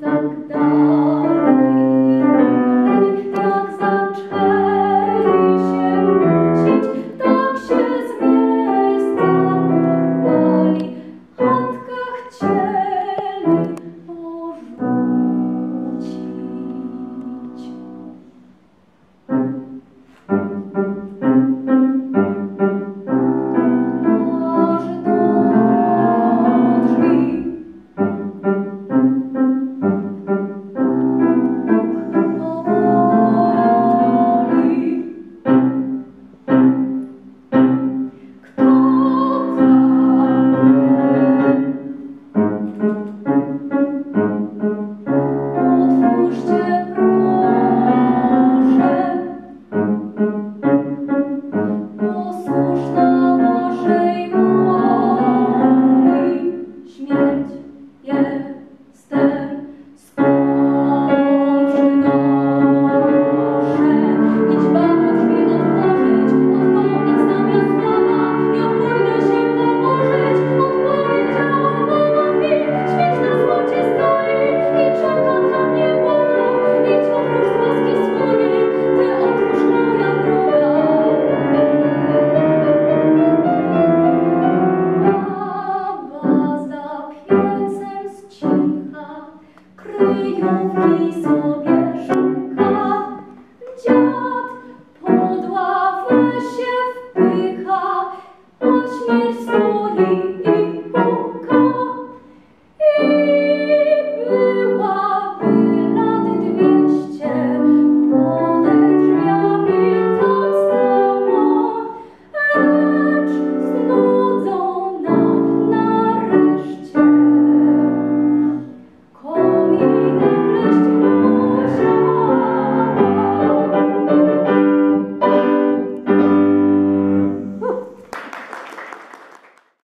тогда.